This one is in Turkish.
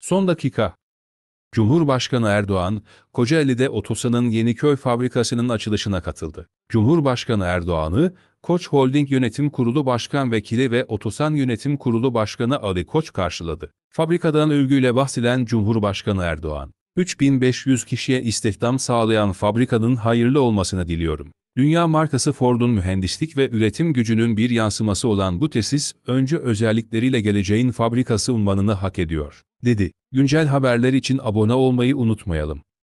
Son dakika. Cumhurbaşkanı Erdoğan, Kocaeli'de Otosan'ın Yeniköy fabrikasının açılışına katıldı. Cumhurbaşkanı Erdoğan'ı, Koç Holding Yönetim Kurulu Başkan Vekili ve Otosan Yönetim Kurulu Başkanı Ali Koç karşıladı. Fabrikadan övgüyle bahseden Cumhurbaşkanı Erdoğan, 3500 kişiye istihdam sağlayan fabrikanın hayırlı olmasını diliyorum. Dünya markası Ford'un mühendislik ve üretim gücünün bir yansıması olan bu tesis, önce özellikleriyle geleceğin fabrikası unvanını hak ediyor, dedi. Güncel haberler için abone olmayı unutmayalım.